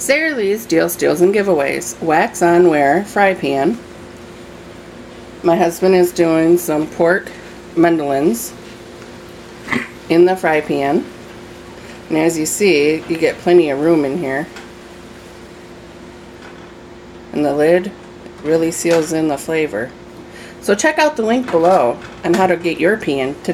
SaraLee's Deal Steals and Giveaways. WaxonWare fry pan. My husband is doing some pork mandolins in the fry pan. And as you see, you get plenty of room in here. And the lid really seals in the flavor. So check out the link below on how to get your pan today.